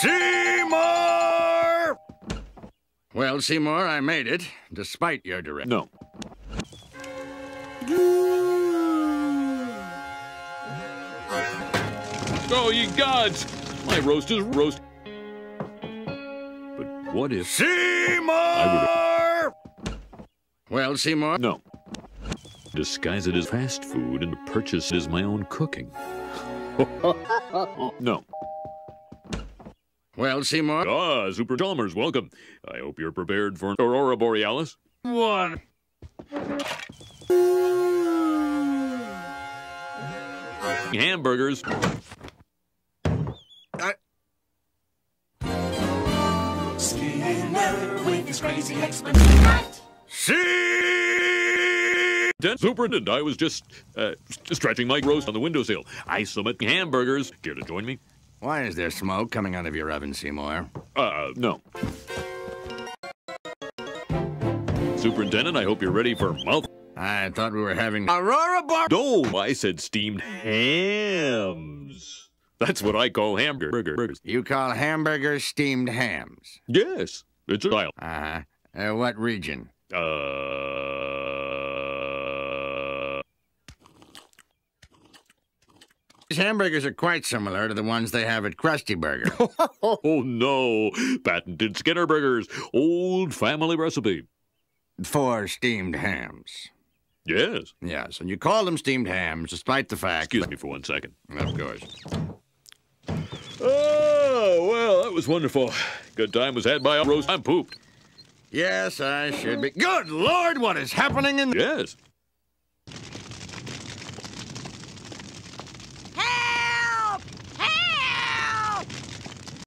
Seymour! Well, Seymour, I made it, despite your direction. No. Oh, ye gods! My roast is roast. But what if... Seymour! Well, Seymour? No. Disguise it as fast food and purchase it as my own cooking. no. Well, Seymour? Ah, Super Chalmers, welcome. I hope you're prepared for Aurora Borealis. One. Hamburgers. I... Skinner with his crazy explanation. See? Superintendent, I was just uh, stretching my roast on the windowsill. I submit hamburgers. Care to join me? Why is there smoke coming out of your oven, Seymour? Uh, no. Superintendent, I hope you're ready for mouth. I thought we were having Aurora Bar. No, I said steamed hams. That's what I call hamburgers. You call hamburgers steamed hams? Yes, it's a style. Uh-huh. Uh, what region? Uh. These hamburgers are quite similar to the ones they have at Krusty Burger. Oh no! Patented Skinner Burgers, old family recipe. For steamed hams. Yes. Yes, and you call them steamed hams despite the fact. Excuse me for one second. Of course. Oh well, that was wonderful. Good time was had by all roast. I'm pooped. Yes, I should be. Good Lord, what is happening in. Yes.